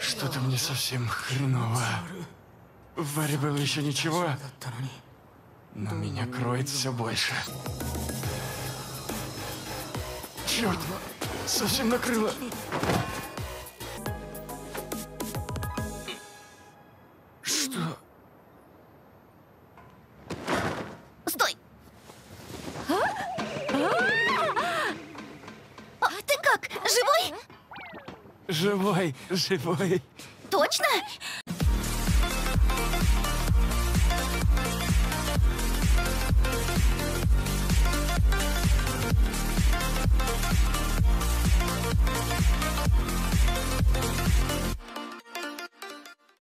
Что-то мне совсем хреново. В баре было еще ничего, но меня кроет все больше. Черт, совсем накрыло. Что? Стой! А? А? А? Ты как, живой? Живой, живой. Точно?